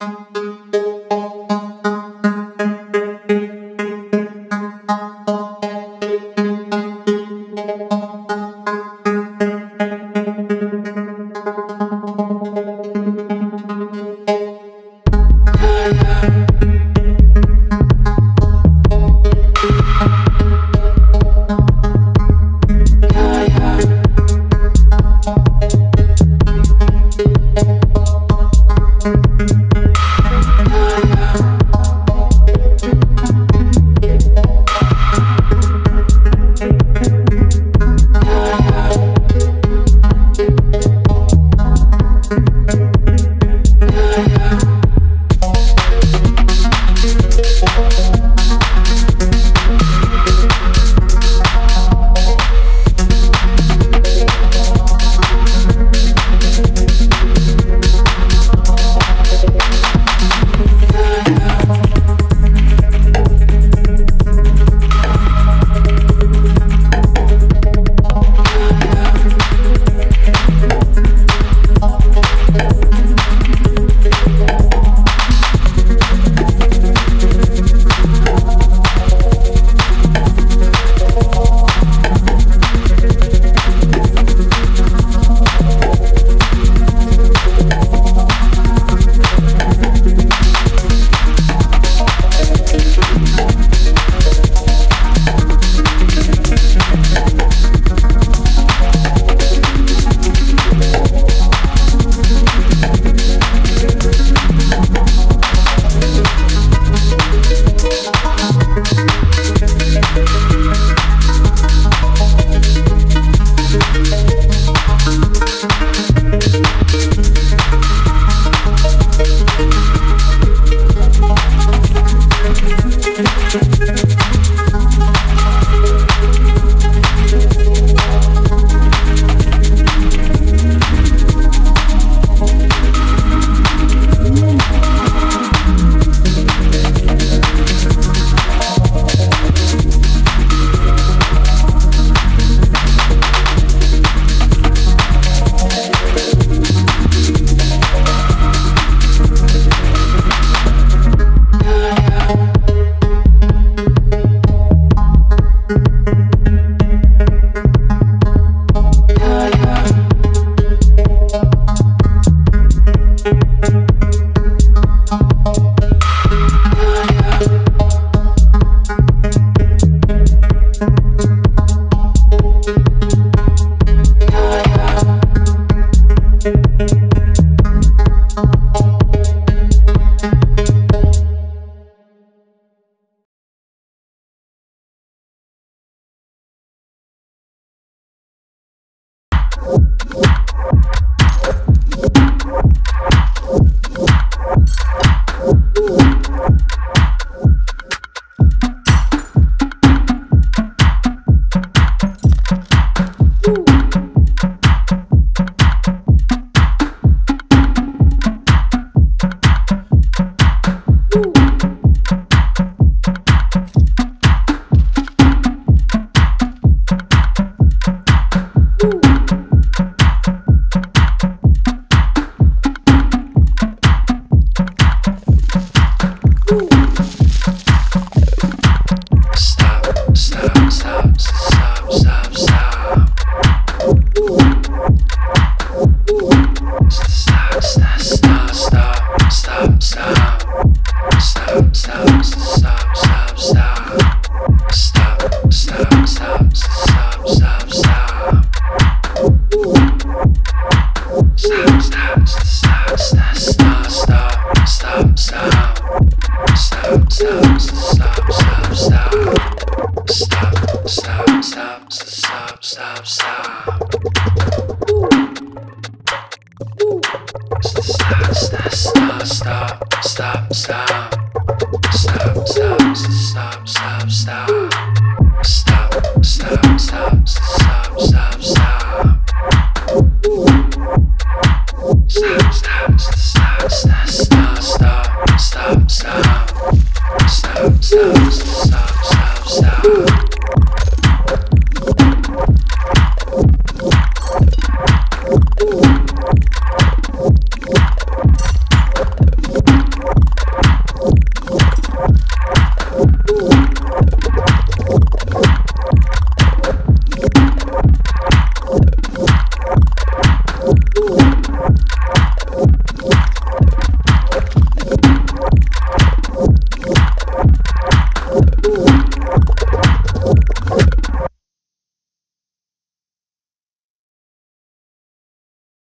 stop, stop, stop.